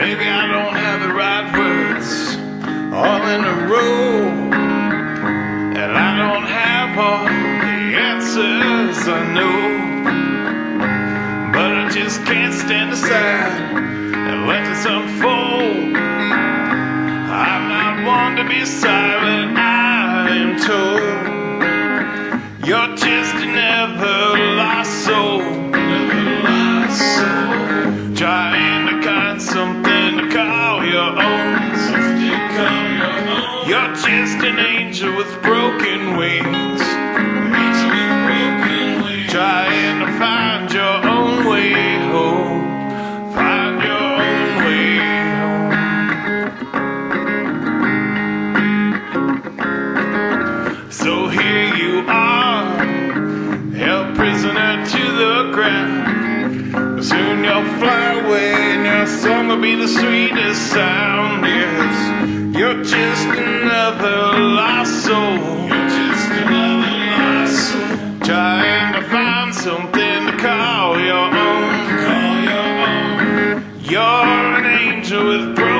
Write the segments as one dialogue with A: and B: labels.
A: Maybe I don't have the right words all in a row, and I don't have all the answers I know, but I just can't stand aside and let this unfold. I'm not one to be silent, I am told you're just never lost soul, lost soul, trying to find something your own. You're just an angel with broken wings. Angel with broken wings. Trying to find your own way home. Find your own way home. So here you are, held prisoner to the ground. Will be the sweetest sound. Yes, you're just another lost soul. You're just another lost soul. Trying to find something to call your own. Call your own. You're an angel with broken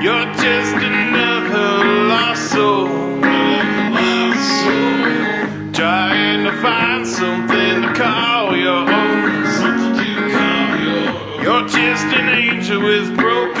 A: You're just another lost soul. Trying to find something to call your own. You're just an angel with broken.